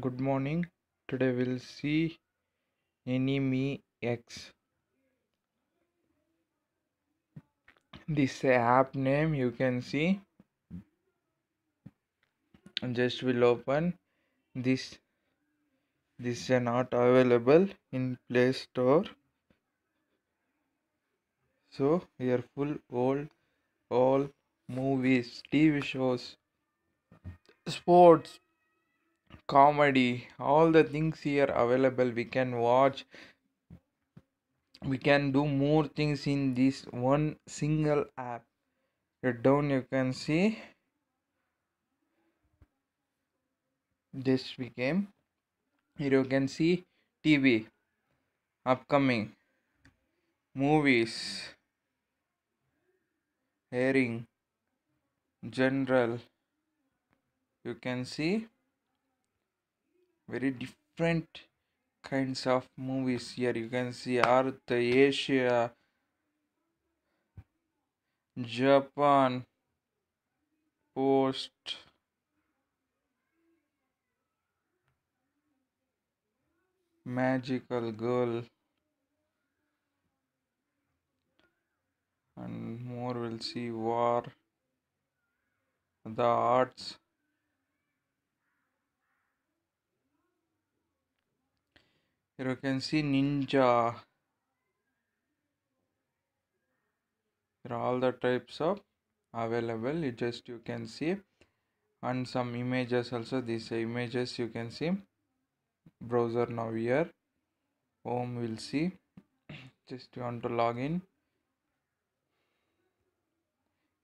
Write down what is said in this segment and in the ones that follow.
Good morning. Today we'll see Enemy X. This app name you can see. Just will open this. This is not available in Play Store. So here full all all movies, TV shows, sports, comedy, all the things here available. We can watch we can do more things in this one single app here down you can see this became here you can see tv upcoming movies airing general you can see very different kinds of movies. Here you can see earth asia japan post. Magical girl. And more we'll see. War. The arts here you can see ninja. Here all the types of available you just you can see. And some images also these images you can see. Browser now here. Home will see. Just you want to log in.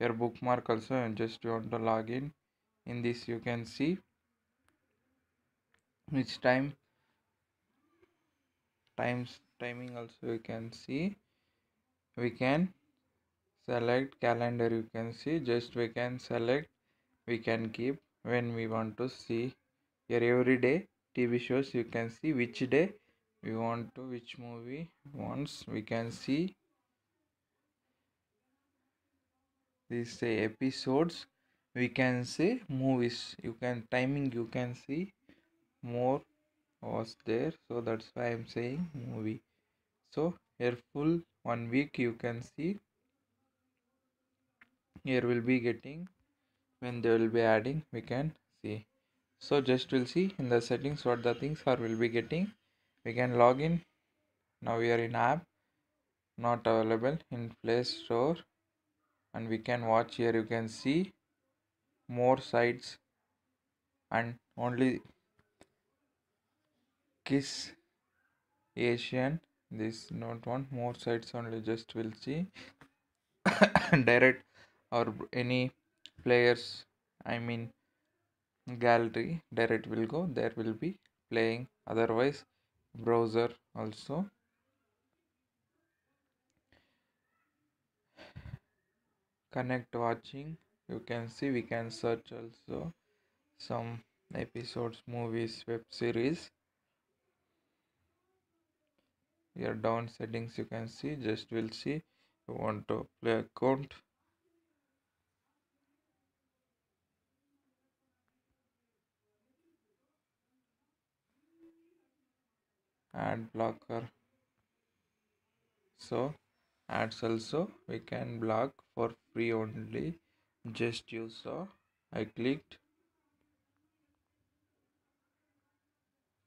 Your bookmark also and just you want to log in. In this you can see. Which time times timing also you can see. We can select calendar you can see. Just we can select we can keep when we want to see. Here every day tv shows you can see which day we want to which movie once we can see these say episodes. We can say movies. You can timing you can see more was there. So that's why i'm saying movie. So here full one week you can see. Here will be getting when they will be adding we can see. So just we'll see in the settings what the things are will be getting. We can log in. Now we are in app. Not available in play store. And we can watch here. You can see more sites. And only kiss asian. This not one. More sites only. Just will see. Direct or any players i mean gallery direct will go. There will be playing. Otherwise browser also. Connect watching. You can see. We can search also some episodes movies web series here down settings you can see just will see. You want to play account. Ad blocker. So ads also we can block for free only. Just you saw i clicked.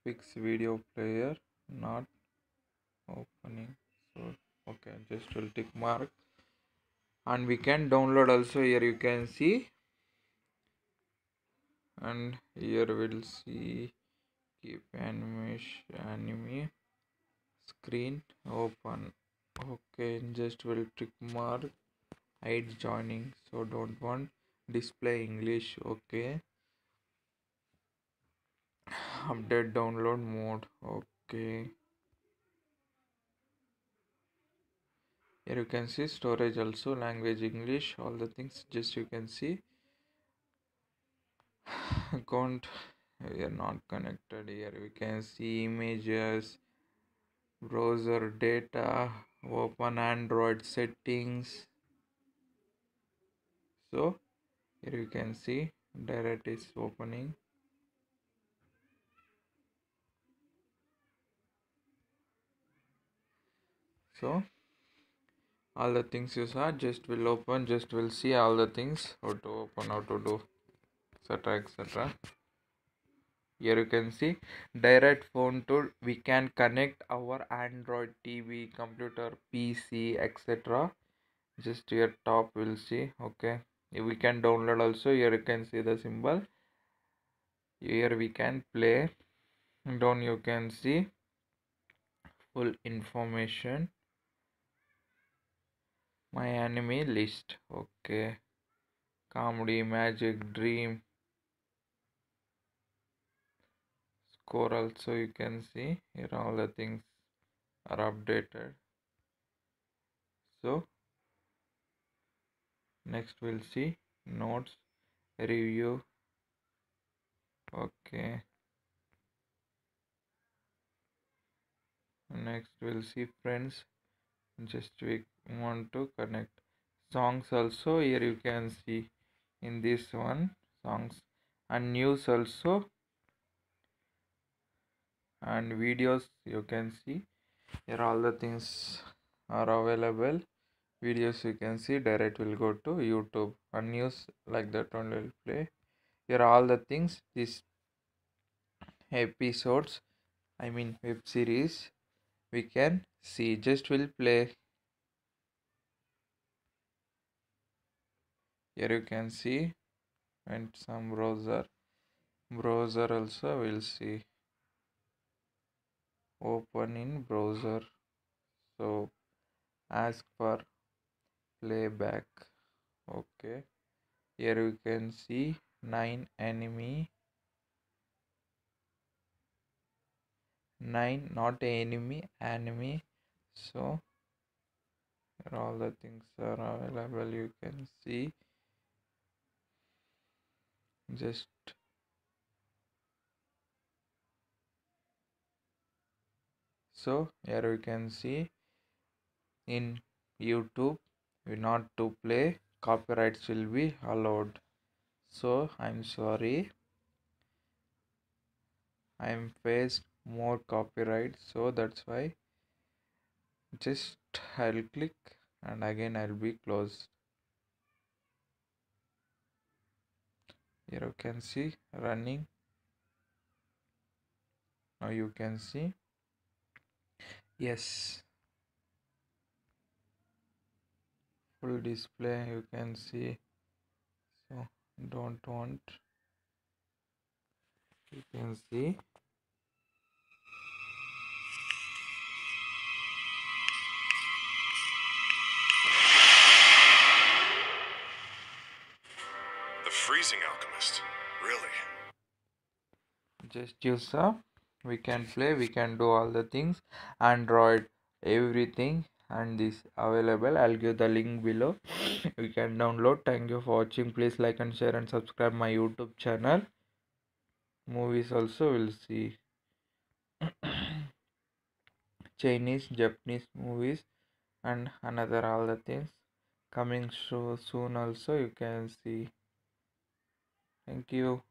Fix video player not opening. So okay just will tick mark. And we can download also. Here you can see. And here we'll see. Keep animation anime screen open. Okay just will tick mark. Hide joining. So don't want display english. Okay. Update download mode. Okay here you can see storage also language english all the things just you can see. Account we are not connected here. We can see images browser data open android settings. So here you can see direct is opening. So all the things you saw just will open just will see all the things how to open how to do etc etc here you can see direct phone tool we can connect our android tv computer pc etc just here top we'll see okay. We can download also here you can see the symbol. Here we can play. Down you can see full information MyAnimeList. Okay. Comedy magic dream. Score also you can see. Here all the things are updated. So next we'll see. Notes review. Okay. Next we'll see friends just we want to connect songs also. Here you can see in this one songs and news also. And videos you can see. Here all the things are available. Videos you can see direct will go to youtube. And news like that one will play. Here all the things these episodes i mean web series we can see just will play. Here you can see. And some browser browser also will see. Open in browser. So ask for playback. Okay. Here you can see nine enemy. Nine not enemy enemy so here all the things are available you can see. Just so here we can see in youtube not to play copyrights will be allowed. So i'm sorry. I'm faced more copyright so that's why just i'll click and again i'll be closed. Here you can see running. Now you can see. Yes. Full display you can see. So don't want. You can see freezing alchemist. Really? just use up we can play we can do all the things. Android everything. And this available. I'll give the link below. You can download. Thank you for watching. Please like and share and subscribe my youtube channel. Movies also we'll see. Chinese japanese movies and another all the things. Coming so soon also you can see thank you